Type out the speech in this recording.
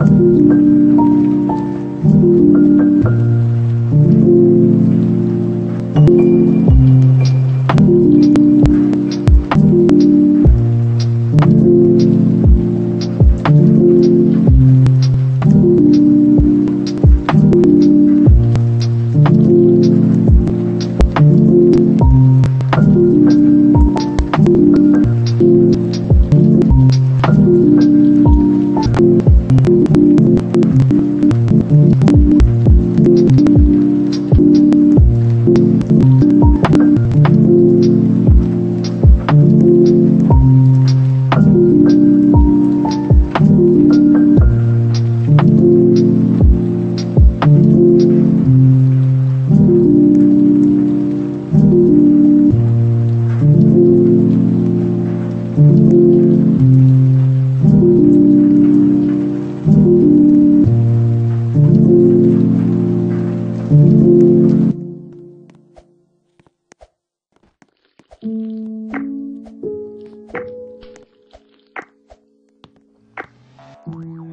Thank you. 嗯